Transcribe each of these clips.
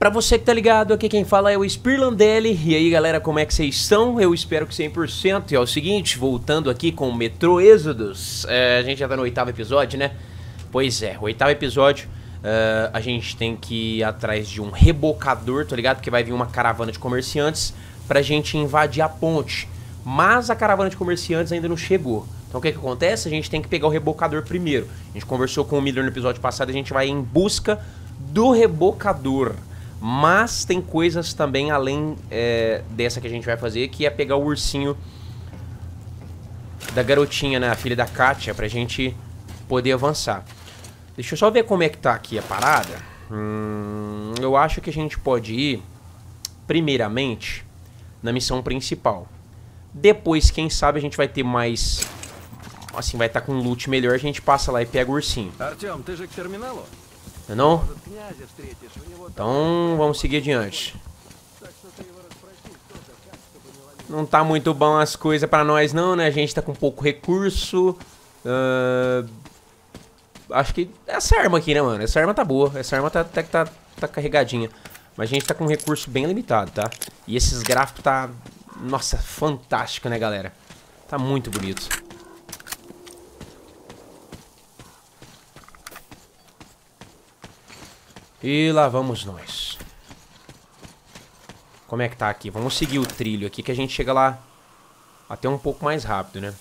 Pra você que tá ligado, aqui quem fala é o Spirlandelli. E aí galera, como é que vocês estão? Eu espero que 100%. E é o seguinte, voltando aqui com o Metro Exodus. É, a gente já tá no oitavo episódio, né? Pois é, oitavo episódio. Uh, a gente tem que ir atrás de um rebocador, tá ligado? Porque vai vir uma caravana de comerciantes pra gente invadir a ponte. Mas a caravana de comerciantes ainda não chegou. Então o que, que acontece? A gente tem que pegar o rebocador primeiro. A gente conversou com o Miller no episódio passado, a gente vai em busca do rebocador. Mas tem coisas também além é, dessa que a gente vai fazer, que é pegar o ursinho da garotinha, né? A filha da Katia, pra gente poder avançar. Deixa eu só ver como é que tá aqui a parada. Hum, eu acho que a gente pode ir, primeiramente, na missão principal. Depois, quem sabe, a gente vai ter mais... Assim, vai estar tá com loot melhor, a gente passa lá e pega o ursinho. Артем, ты же к терминалу? Não? Então, vamos seguir adiante. Não tá muito bom as coisas pra nós não, né? A gente tá com pouco recurso. Uh, acho que essa arma aqui, né, mano? Essa arma tá boa. Essa arma tá, até que tá, tá carregadinha. Mas a gente tá com um recurso bem limitado, tá? E esses gráficos tá... Nossa, fantástico, né, galera? Tá muito bonito. E lá vamos nós. Como é que tá aqui? Vamos seguir o trilho aqui que a gente chega lá até um pouco mais rápido, né?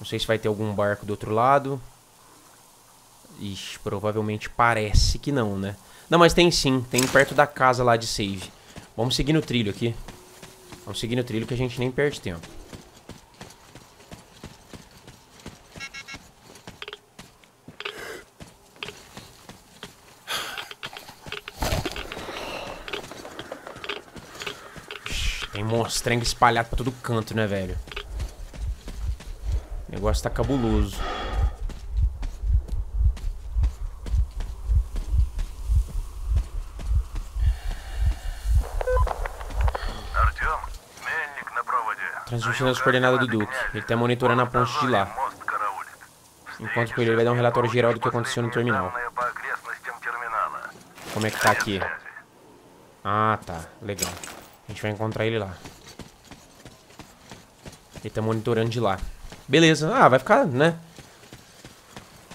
Não sei se vai ter algum barco do outro lado. Ixi, provavelmente parece que não, né? Não, mas tem sim. Tem perto da casa lá de save. Vamos seguir no trilho aqui. Vamos seguir no trilho que a gente nem perde tempo. Monstrengo espalhado pra todo canto, né, velho? O negócio tá cabuloso. Transmitindo as coordenadas do Duke. Ele tá monitorando a ponte de lá. Enquanto com ele, ele vai dar um relatório geral do que aconteceu no terminal. Como é que tá aqui? Ah, tá. Legal. A gente vai encontrar ele lá. Ele tá monitorando de lá. Beleza. Ah, vai ficar, né?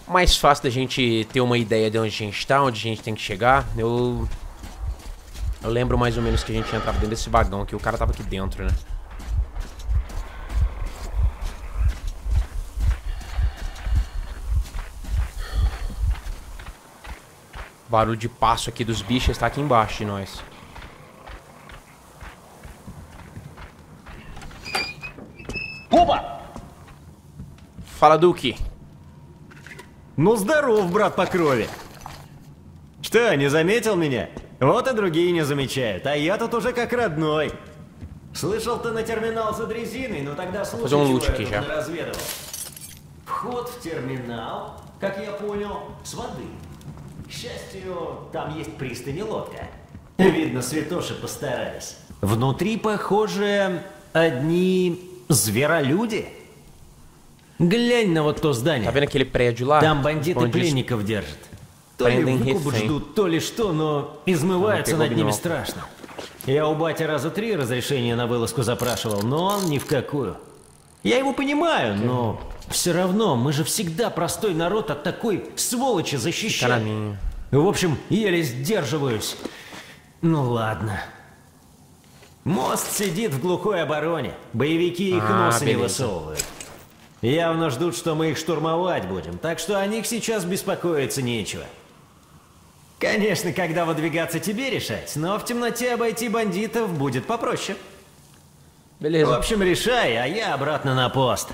Mais fácil da gente ter uma ideia de onde a gente tá, onde a gente tem que chegar. Eu... Eu lembro mais ou menos que a gente entrava dentro desse vagão aqui. O cara tava aqui dentro, né? barulho de passo aqui dos bichos está aqui embaixo de nós. Куба! Fala, Duque. Ну здоров, брат по крови. Что, не заметил меня? Вот и другие не замечают, а я тут уже как родной. Слышал ты на терминал за дрезиной, но тогда слушай, лучики я разведывал. Вход в терминал, как я понял, с воды. К счастью, там есть пристань и лодка. Видно, святоши постарались. Внутри, похоже, одни зверолюди. Глянь на вот то здание. Там бандиты пленников держат. То ли выкуп ждут, то ли что, но измываются Ну, над ними страшно. Я у бати раза три разрешение на вылазку запрашивал, но он ни в какую. Я его понимаю, но все равно мы же всегда простой народ от такой сволочи защищаем. В общем, еле сдерживаюсь. Ну ладно. Мост сидит в глухой обороне. Боевики их А, носа не белeza. высовывают. Явно ждут, что мы их штурмовать будем, так что о них сейчас беспокоиться нечего. Конечно, когда выдвигаться тебе решать, но в темноте обойти бандитов будет попроще. В Beleza. общем, решай, а я обратно на пост.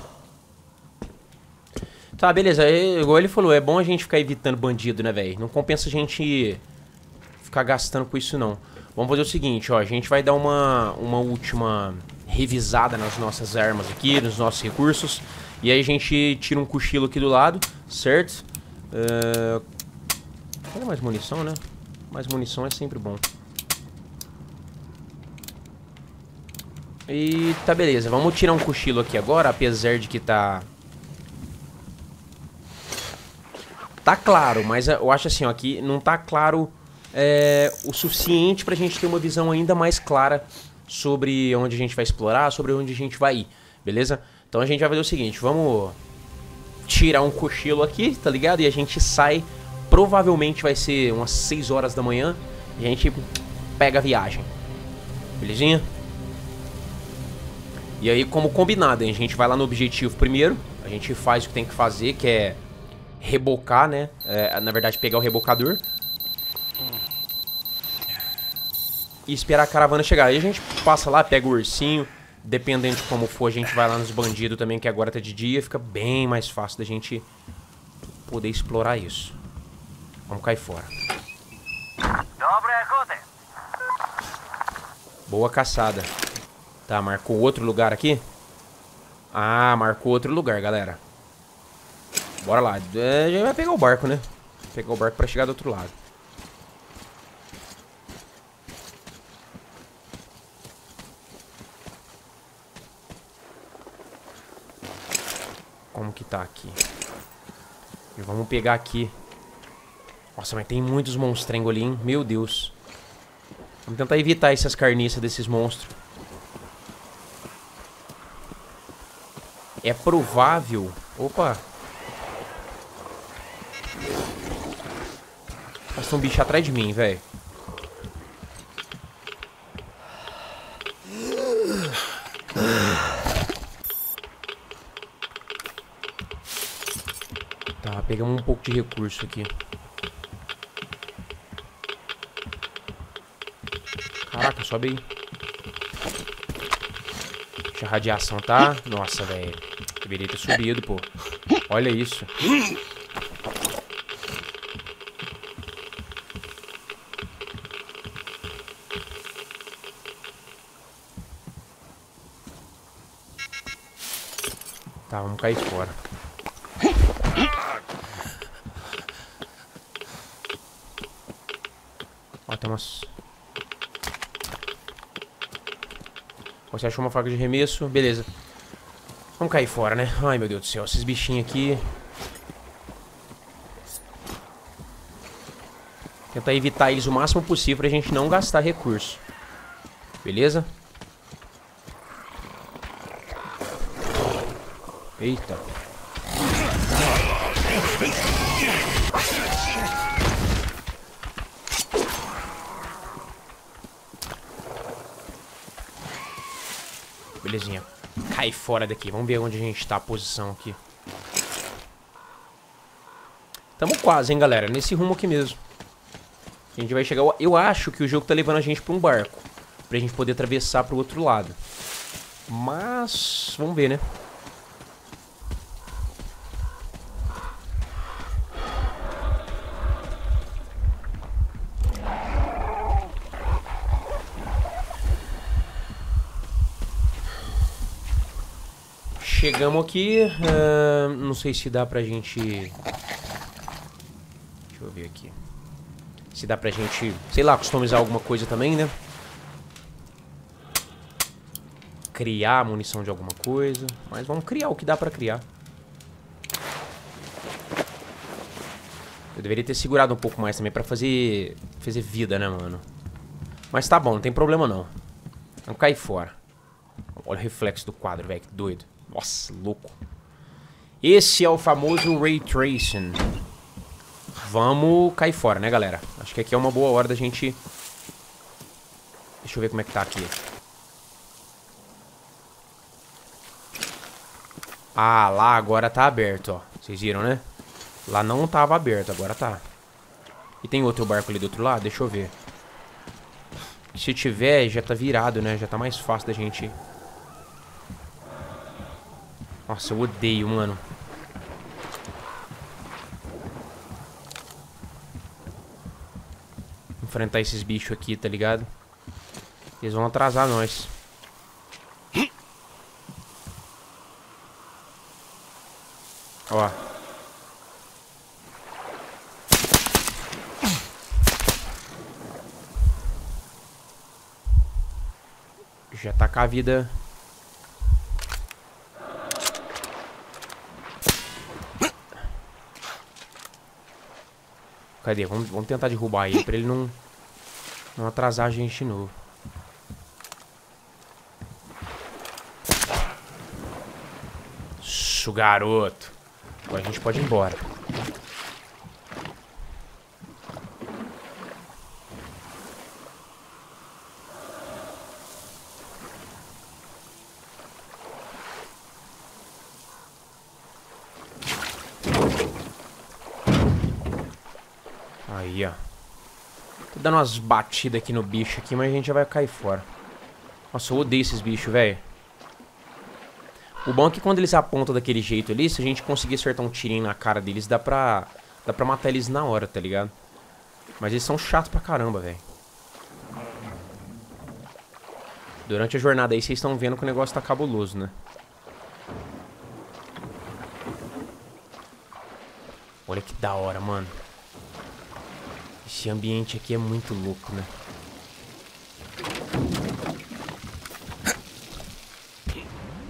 Tá, beleza. Igual ele falou, é bom a gente ficar evitando bandido, né, velho? Não compensa a gente ficar gastando com isso, não. Vamos fazer o seguinte, ó. A gente vai dar uma, uma última revisada nas nossas armas aqui, nos nossos recursos. E aí a gente tira um cochilo aqui do lado, certo? É... Cadê mais munição, né? Mais munição é sempre bom. E tá beleza, vamos tirar um cochilo aqui agora, apesar de que tá Tá claro, mas eu acho assim, ó, aqui não tá claro é, o suficiente pra gente ter uma visão ainda mais clara sobre onde a gente vai explorar, sobre onde a gente vai ir, beleza? Então a gente vai fazer o seguinte, vamos tirar um cochilo aqui, tá ligado? E a gente sai, provavelmente vai ser umas 6 horas da manhã, e a gente pega a viagem. Belezinha? E aí, como combinado, a gente vai lá no objetivo primeiro, a gente faz o que tem que fazer, que é rebocar, né? É, na verdade, pegar o rebocador. E esperar a caravana chegar. Aí a gente passa lá, pega o ursinho. Dependendo de como for, a gente vai lá nos bandidos também, que agora tá de dia. Fica bem mais fácil da gente poder explorar isso. Vamos cair fora. Boa caçada. Tá, marcou outro lugar aqui? Ah, marcou outro lugar, galera. Bora lá. É, a gente vai pegar o barco, né? Pegar o barco pra chegar do outro lado. Que tá aqui? E vamos pegar aqui. Nossa, mas tem muitos monstrengos ali, hein? Meu Deus. Vamos tentar evitar essas carniças desses monstros. É provável... Opa! Nossa, um bicho atrás de mim, velho. Tá, pegamos um pouco de recurso aqui. Caraca, sobe aí. Deixa a radiação tá. Nossa, velho. Deveria ter subido, pô. Olha isso. Tá, vamos cair fora. Tem umas... Você achou uma faca de remesso? Beleza. Vamos cair fora, né? Ai, meu Deus do céu. Esses bichinhos aqui... Tentar evitar eles o máximo possível pra gente não gastar recurso. Beleza? Eita. Cai fora daqui. Vamos ver onde a gente tá, a posição aqui. Tamo quase, hein, galera. Nesse rumo aqui mesmo. A gente vai chegar... Eu acho que o jogo tá levando a gente pra um barco. Pra gente poder atravessar pro outro lado. Mas... Vamos ver, né? Chegamos aqui. Uh, não sei se dá pra gente. Deixa eu ver aqui. Se dá pra gente, sei lá, customizar alguma coisa também, né? Criar munição de alguma coisa. Mas vamos criar o que dá pra criar. Eu deveria ter segurado um pouco mais também pra fazer, fazer vida, né, mano? Mas tá bom, não tem problema não. Vamos cair fora. Olha o reflexo do quadro, velho, que doido. Nossa, louco. Esse é o famoso Ray Tracing. Vamos cair fora, né, galera? Acho que aqui é uma boa hora da gente... Deixa eu ver como é que tá aqui. Ah, lá agora tá aberto, ó. Vocês viram, né? Lá não tava aberto, agora tá. E tem outro barco ali do outro lado? Deixa eu ver. Se tiver, já tá virado, né? Já tá mais fácil da gente nossa, eu odeio, mano. Enfrentar esses bichos aqui, tá ligado? Eles vão atrasar nós. Ó. Já tá com a vida Cadê? Vamos, vamos tentar derrubar ele pra ele não... Não atrasar a gente de novo. Isso, garoto. Agora a gente pode ir embora. Aí, ó. Tô dando umas batidas aqui no bicho aqui, mas a gente já vai cair fora. Nossa, eu odeio esses bichos, velho. O bom é que quando eles apontam daquele jeito ali, se a gente conseguir acertar um tirinho na cara deles, dá pra, dá pra matar eles na hora, tá ligado? Mas eles são chatos pra caramba, velho. Durante a jornada aí, vocês estão vendo que o negócio tá cabuloso, né? Olha que da hora, mano. Esse ambiente aqui é muito louco, né?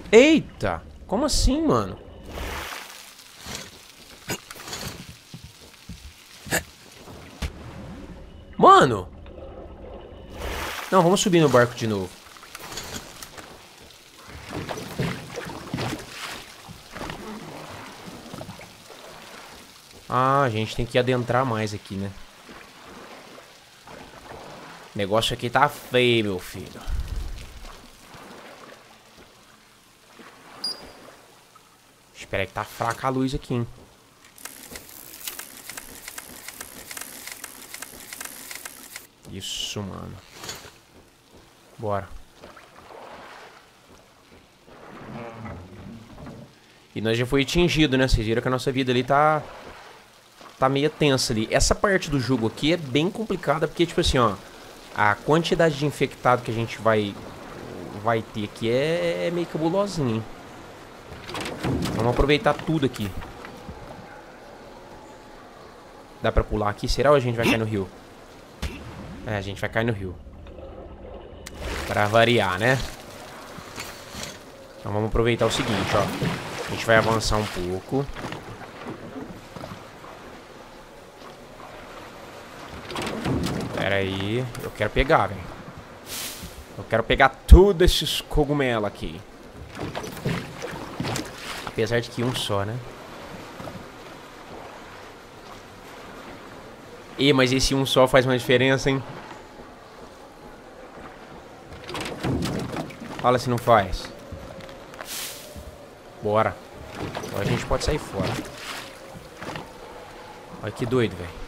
Eita! Como assim, mano? Mano! Não, vamos subir no barco de novo. Ah, a gente tem que adentrar mais aqui, né? Negócio aqui tá feio, meu filho. Espera aí que tá fraca a luz aqui, hein? Isso, mano. Bora. E nós já foi atingido, né? Vocês viram que a nossa vida ali tá... Tá meio tensa ali. Essa parte do jogo aqui é bem complicada, porque, tipo assim, ó... A quantidade de infectado que a gente vai... Vai ter aqui é, é meio cabulosinha, hein? Vamos aproveitar tudo aqui. Dá pra pular aqui? Será ou a gente vai cair no rio? É, a gente vai cair no rio. Pra variar, né? Então vamos aproveitar o seguinte, ó. A gente vai avançar um pouco. Aí. Eu quero pegar, velho. Eu quero pegar todos esses cogumelos aqui. Apesar de que um só, né? Ih, mas esse um só faz uma diferença, hein? Fala se não faz. Bora. Agora a gente pode sair fora. Olha que doido, velho.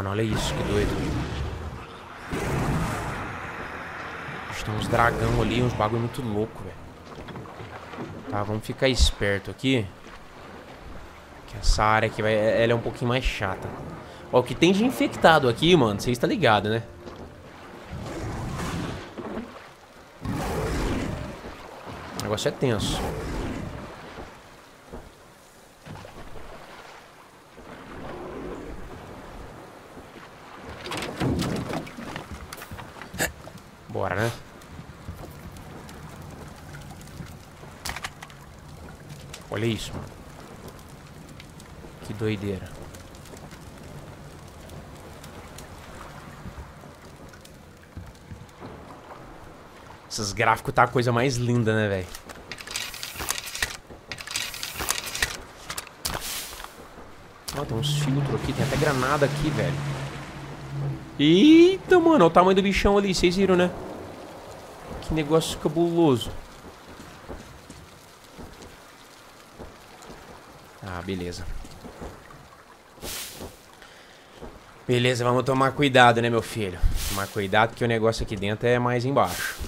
Mano, olha isso, que doido. Tem uns dragão ali, uns bagulho muito louco, velho. Tá, vamos ficar esperto aqui. Que essa área aqui vai, ela é um pouquinho mais chata. Ó, o que tem de infectado aqui, mano, vocês estão tá ligados, né? O negócio é tenso. Bora, né? Olha isso, mano. Que doideira. Esses gráficos tá a coisa mais linda, né, velho? Ó, tem uns filtros aqui, tem até granada aqui, velho. Eita, mano, olha o tamanho do bichão ali, vocês viram, né? Que negócio cabuloso. Ah, beleza. Beleza, vamos tomar cuidado, né, meu filho? Tomar cuidado que o negócio aqui dentro é mais embaixo.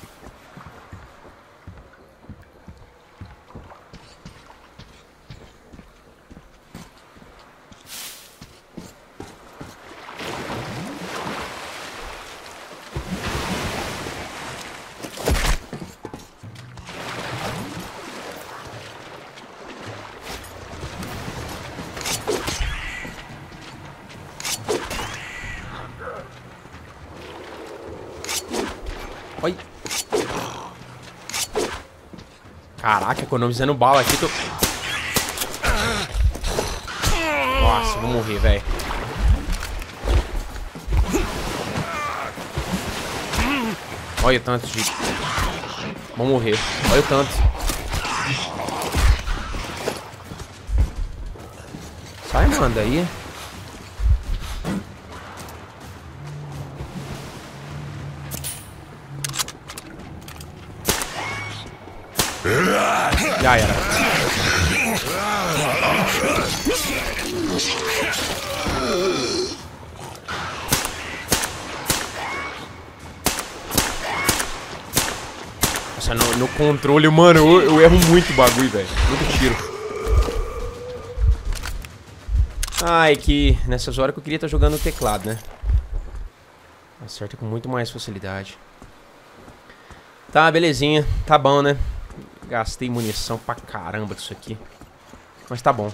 Caraca, economizando bala aqui, tô... Nossa, vou morrer, velho. Olha o tanto de... Vou morrer. Olha o tanto. Sai, manda aí. Já era. Nossa, no, no controle, mano, eu, eu erro muito bagulho, velho. Muito tiro. Ai, que nessas horas que eu queria estar jogando no teclado, né? Acerta com muito mais facilidade. Tá, belezinha. Tá bom, né? Gastei munição pra caramba disso aqui. Mas tá bom.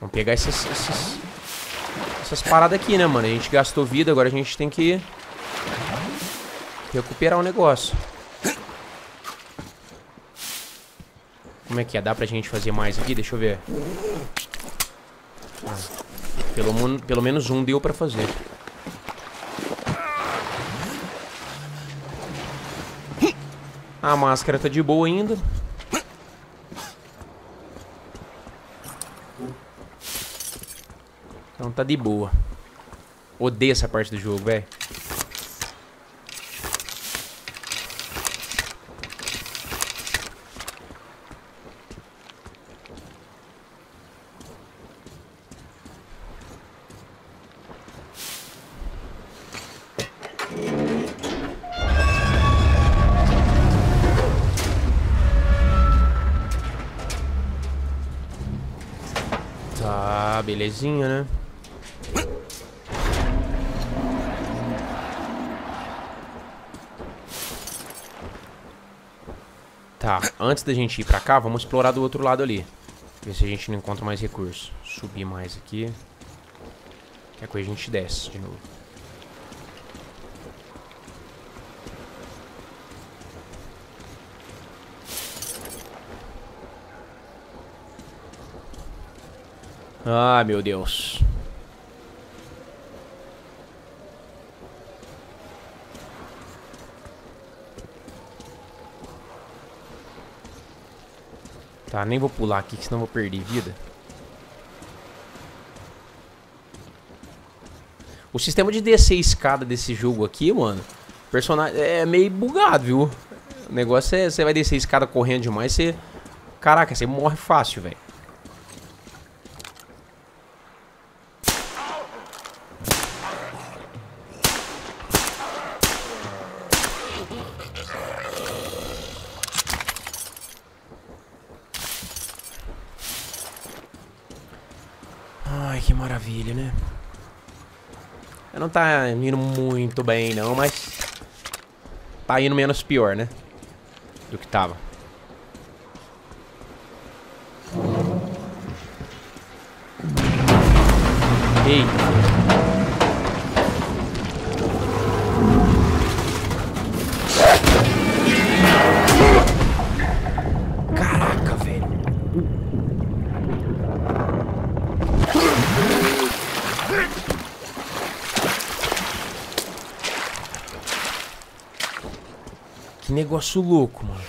Vamos pegar esses, essas paradas aqui, né, mano? A gente gastou vida, agora a gente tem que recuperar o negócio. Como é que é? Dá pra gente fazer mais aqui? Deixa eu ver. Ah, pelo, pelo menos um deu pra fazer. A máscara tá de boa ainda. Então tá de boa. Odeio essa parte do jogo, velho. Belezinha, né? Tá, antes da gente ir pra cá, vamos explorar do outro lado ali. Ver se a gente não encontra mais recursos. Subir mais aqui. Qualquer coisa a gente desce de novo. Ah, meu Deus. Tá, nem vou pular aqui, senão vou perder vida. O sistema de descer escada desse jogo aqui, mano, personagem é meio bugado, viu? O negócio é, você vai descer escada correndo demais, você... Caraca, você morre fácil, velho. maravilha, né? Não tá indo muito bem, não, mas... Tá indo menos pior, né? Do que tava. Eita. Negócio louco, mano.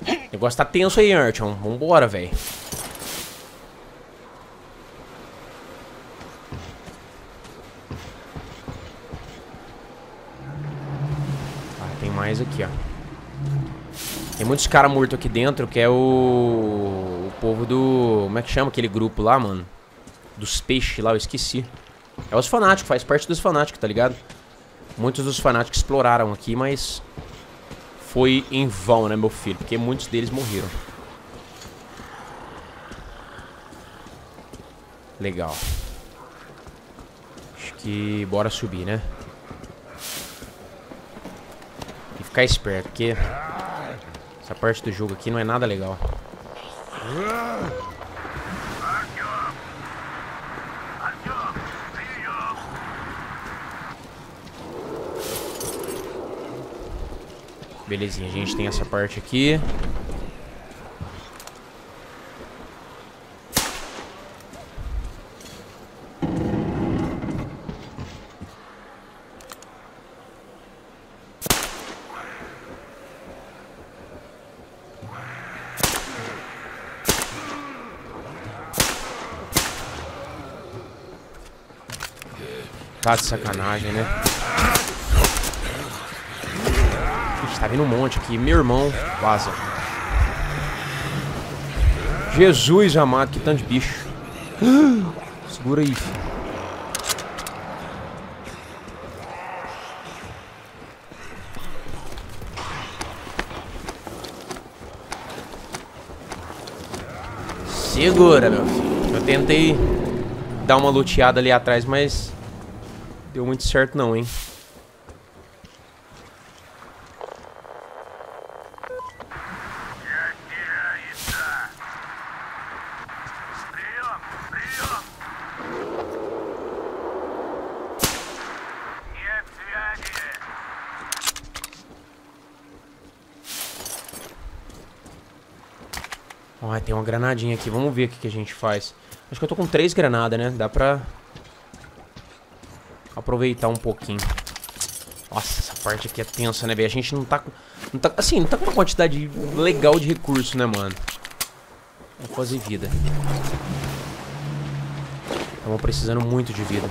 O negócio tá tenso aí, Artyom. Vambora, velho. Mais aqui, ó. Tem muitos caras mortos aqui dentro, que é o... o povo do... Como é que chama aquele grupo lá, mano? Dos peixes lá, eu esqueci. É os fanáticos, faz parte dos fanáticos, tá ligado? Muitos dos fanáticos exploraram aqui, mas... foi em vão, né, meu filho? Porque muitos deles morreram. Legal. Acho que bora subir, né? E ficar esperto, porque essa parte do jogo aqui não é nada legal. Belezinha, a gente tem essa parte aqui. Tá de sacanagem, né? Tá vindo um monte aqui. Meu irmão, vaza. Jesus amado, que tanto de bicho. Segura aí. Segura, meu filho. Eu tentei dar uma luteada ali atrás, mas Deu muito certo não, hein? Ó, tem uma granadinha aqui. Vamos ver o que, que a gente faz. Acho que eu tô com três granadas, né? Dá pra Aproveitar um pouquinho. Nossa, essa parte aqui é tensa, né, velho? A gente não tá. Não tá, assim, não tá com uma quantidade legal de recurso, né, mano? Vamos fazer vida. Estamos precisando muito de vida.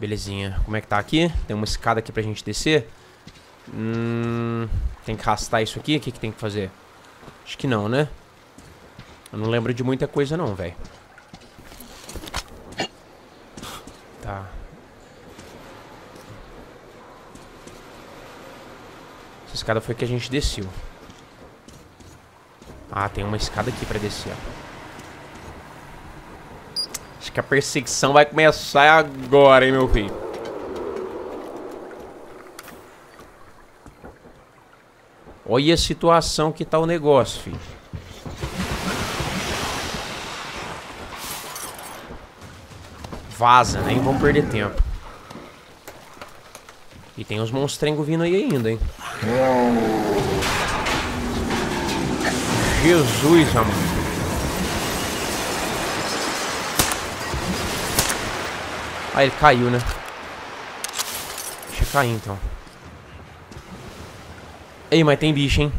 Belezinha. Como é que tá aqui? Tem uma escada aqui pra gente descer. Hum, tem que arrastar isso aqui? O que, que tem que fazer? Acho que não, né? Eu não lembro de muita coisa não, velho. Tá. Essa escada foi que a gente desceu. Ah, tem uma escada aqui pra descer, ó. Acho que a perseguição vai começar agora, hein, meu filho. Olha a situação que tá o negócio, filho. Vaza, nem vamos perder tempo. E tem uns monstrengos vindo aí ainda, hein. Jesus, amor. Ah, ele caiu, né? Deixa cair, então. Ei, mas tem bicho, hein?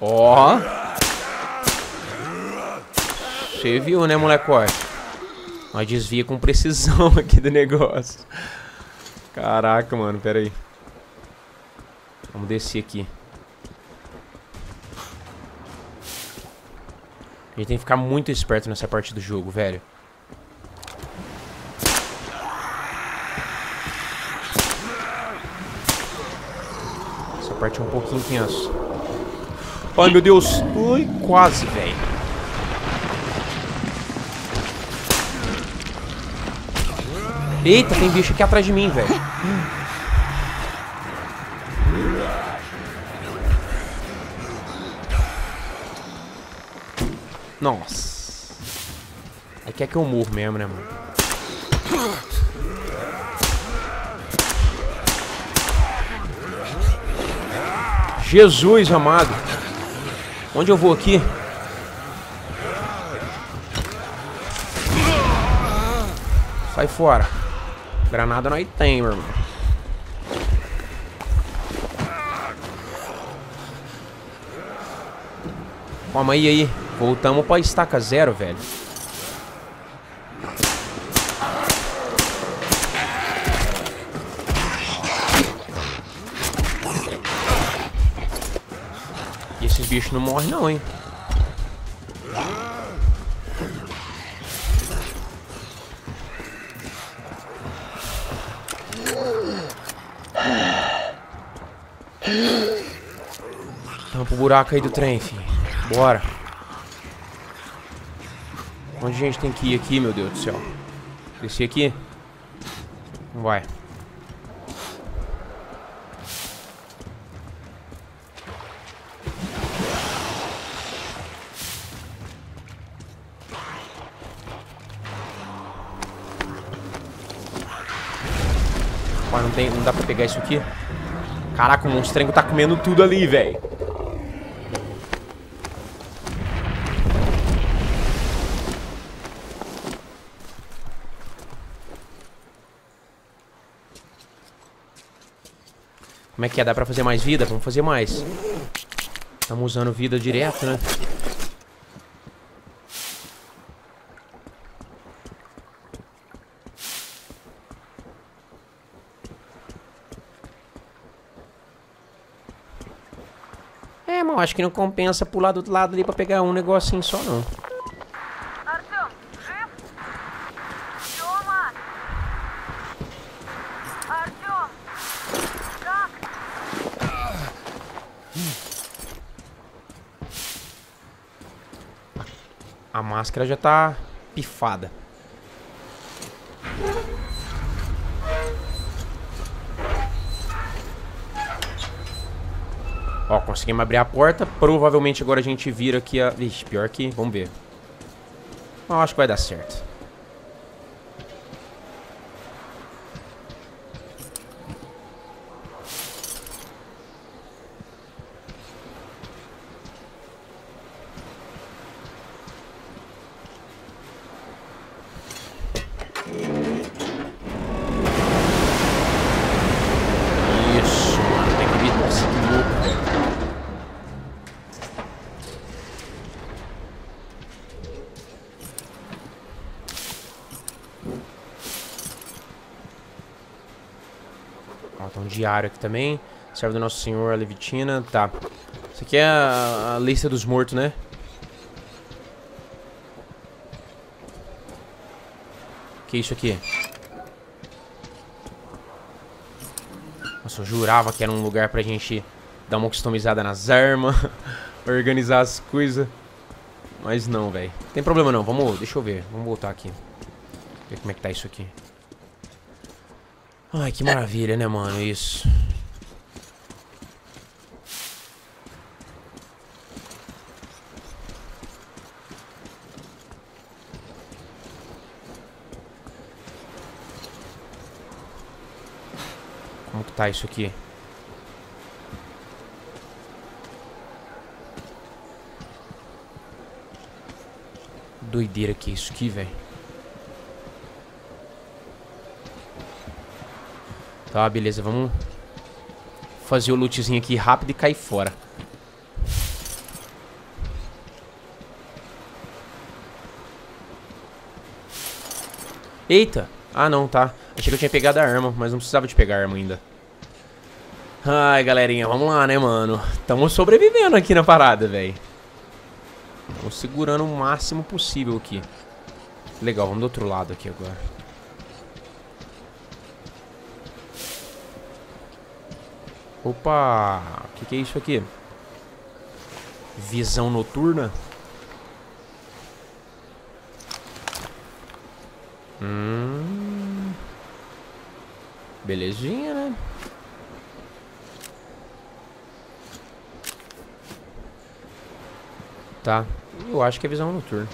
Ó. Você viu, né, molecote? Nós desvia com precisão aqui do negócio. Caraca, mano, pera aí. Vamos descer aqui. A gente tem que ficar muito esperto nessa parte do jogo, velho. Essa parte é um pouquinho tenso. Ai, meu Deus. Ui, quase, velho. Eita, tem bicho aqui atrás de mim, velho. Nossa. Aí quer que eu morro mesmo, né, mano? Jesus amado. Onde eu vou aqui? Sai fora. Granada nós tem, meu irmão. Calma aí, aí. Voltamos pra estaca zero, velho. Bicho não morre não, hein? Tampa o buraco aí do trem, filho. Bora. Onde a gente tem que ir aqui, meu Deus do céu? Descer aqui? Vai. Tem, não dá pra pegar isso aqui? Caraca, o monstrengo tá comendo tudo ali, velho. Como é que é? Dá pra fazer mais vida? Vamos fazer mais. Estamos usando vida direto, né? acho que não compensa pular do outro lado ali pra pegar um negocinho só, não. A máscara já tá pifada. Ó, conseguimos abrir a porta. Provavelmente agora a gente vira aqui a... Vixe, pior que... Vamos ver. Eu acho que vai dar certo. Isso, mano. Tem que vir. Nossa, que louco, velho. Ó, tem um diário aqui também. Servo do Nosso Senhor, a Levitina. Tá. Isso aqui é a, a lista dos mortos, né? Que isso aqui? Nossa, eu jurava que era um lugar pra gente dar uma customizada nas armas, organizar as coisas. Mas não, velho. Tem problema não. Vamos, deixa eu ver. Vamos voltar aqui. Ver como é que tá isso aqui. Ai, que maravilha, né, mano? Isso. Como que tá isso aqui? Doideira que é isso aqui, velho. Tá, beleza, vamos fazer o lootzinho aqui rápido e cair fora. Eita! Ah, não, tá. Achei que eu tinha pegado a arma, mas não precisava de pegar a arma ainda. Ai, galerinha, vamos lá, né, mano? Tamo sobrevivendo aqui na parada, velho. Tamo segurando o máximo possível aqui. Legal, vamos do outro lado aqui agora. Opa! O que, que é isso aqui? Visão noturna? Hum. Belezinha, né? Tá. Eu acho que é visão noturna.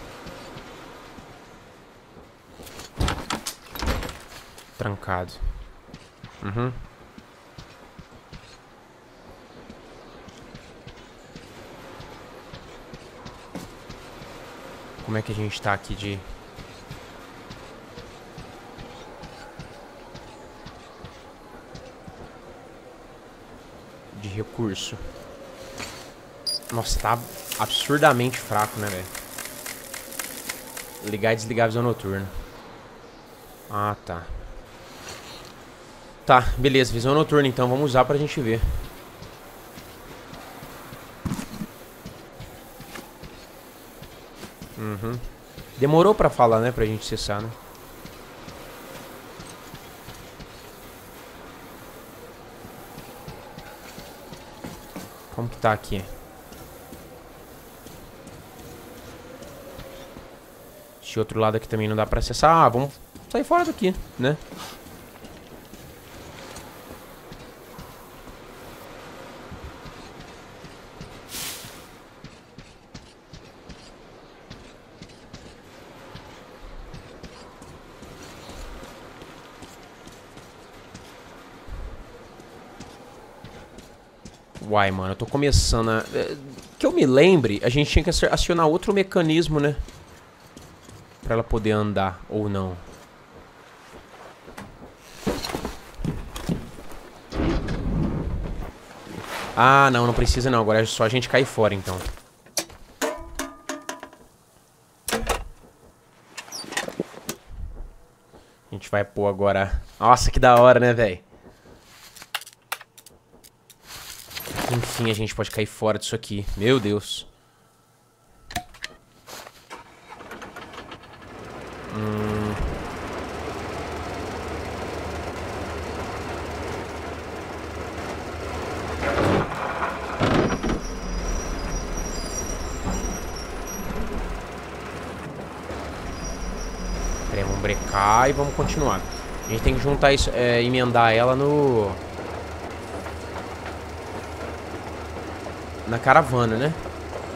Trancado. Uhum. Como é que a gente tá aqui de... De recurso. Nossa, tá absurdamente fraco, né, velho? Ligar e desligar a visão noturna. Ah, tá. Tá, beleza, visão noturna então, vamos usar pra gente ver. Demorou pra falar, né? Pra gente cessar, né? Como que tá aqui? Esse outro lado aqui também não dá pra acessar. Ah, vamos sair fora daqui, né? Uai, mano, eu tô começando a... é, Que eu me lembre, a gente tinha que aci- acionar outro mecanismo, né? Pra ela poder andar, ou não. Ah, não, não precisa não. Agora é só a gente cair fora, então. A gente vai pôr agora... Nossa, que da hora, né, velho? Enfim, a gente pode cair fora disso aqui. Meu Deus. Hum. Pera aí, vamos brecar e vamos continuar. A gente tem que juntar isso, é, emendar ela no... na caravana, né?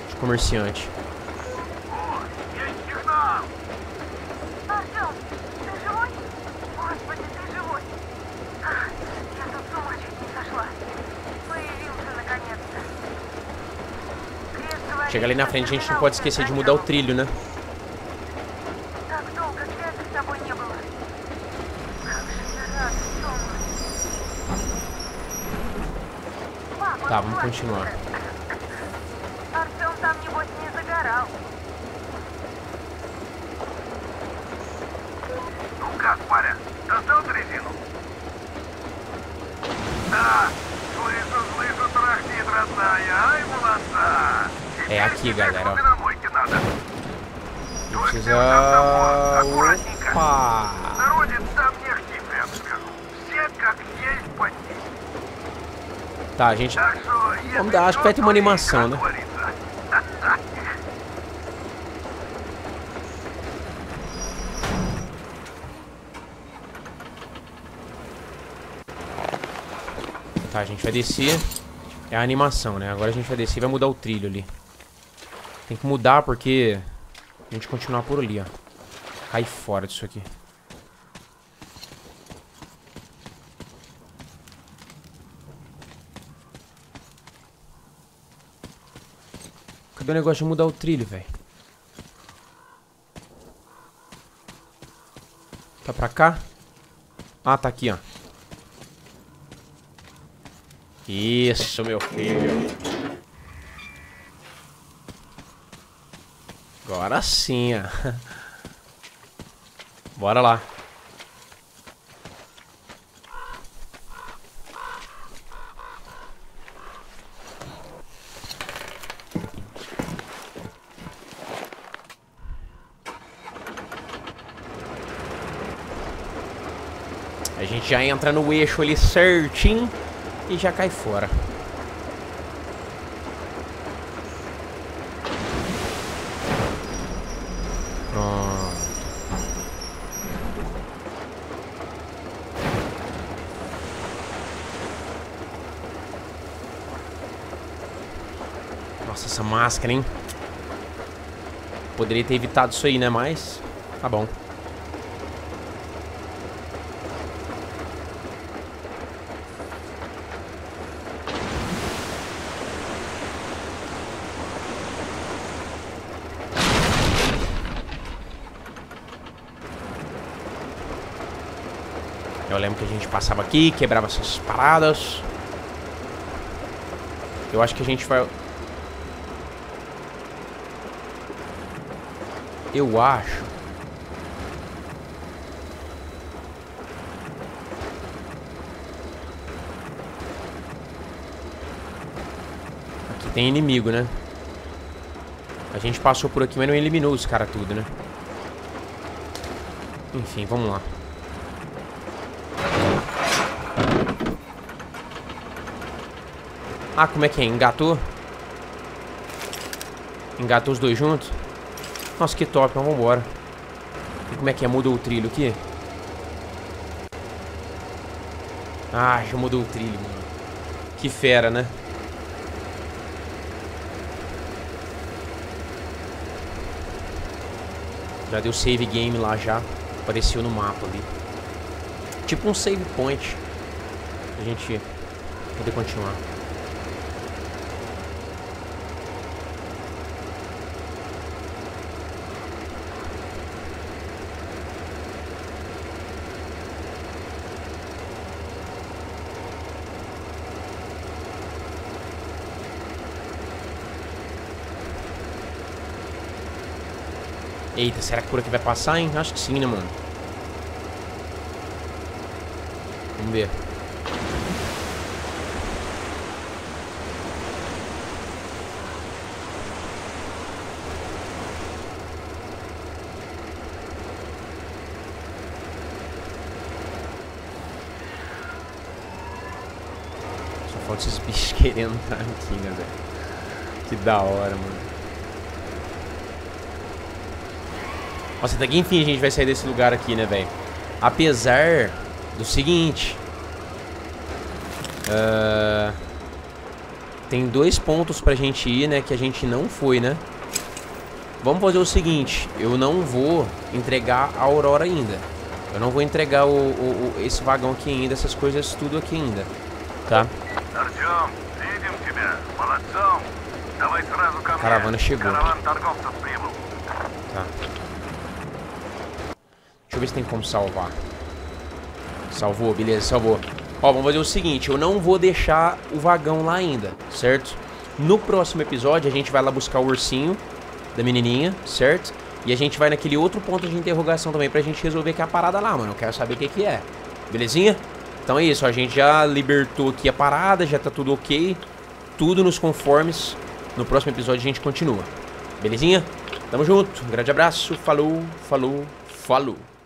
De comerciante. Chega ali na frente, a gente não pode esquecer de mudar o trilho, né? Tá, vamos continuar. Tá, a gente... Vamos dar, acho que vai ter uma animação, né? Tá, a gente vai descer. É a animação, né? Agora a gente vai descer e vai mudar o trilho ali. Tem que mudar porque... A gente continuar por ali, ó. Cai fora disso aqui. O negócio de mudar o trilho, velho? Tá pra cá? Ah, tá aqui, ó. Isso, meu filho. Agora sim, ó. Bora lá. Já entra no eixo ali certinho e já cai fora. Pronto. Nossa, essa máscara, hein? Poderia ter evitado isso aí, né? Mas. Tá bom. Eu lembro que a gente passava aqui, quebrava essas paradas. Eu acho que a gente vai... Eu acho... Aqui tem inimigo, né? A gente passou por aqui, mas não eliminou os caras tudo, né? Enfim, vamos lá. Ah, como é que é? Engatou? Engatou os dois juntos? Nossa, que top, então vambora. E como é que é? Mudou o trilho aqui? Ah, já mudou o trilho, mano. Que fera, né? Já deu save game lá já. Apareceu no mapa ali. Tipo um save point. A gente poder continuar. Eita, será que por aqui vai passar, hein? Acho que sim, né, mano? Vamos ver. Só falta esses bichos querendo entrar aqui, né, velho? Que da hora, mano. Nossa, até que enfim a gente vai sair desse lugar aqui, né, velho? Apesar do seguinte... Uh, tem dois pontos pra gente ir, né, que a gente não foi, né? Vamos fazer o seguinte, eu não vou entregar a Aurora ainda. Eu não vou entregar o, o, o esse vagão aqui ainda, essas coisas tudo aqui ainda. Tá? Caravana chegou. Tá eu ver se tem como salvar. Salvou, beleza, salvou. Ó, vamos fazer o seguinte, eu não vou deixar o vagão lá ainda, certo? No próximo episódio a gente vai lá buscar o ursinho da menininha, certo? E a gente vai naquele outro ponto de interrogação também pra gente resolver que é a parada lá, mano. Eu quero saber o que que é. Belezinha? Então é isso, a gente já libertou aqui a parada, já tá tudo ok. Tudo nos conformes. No próximo episódio a gente continua. Belezinha? Tamo junto. Um grande abraço. Falou, falou, falou.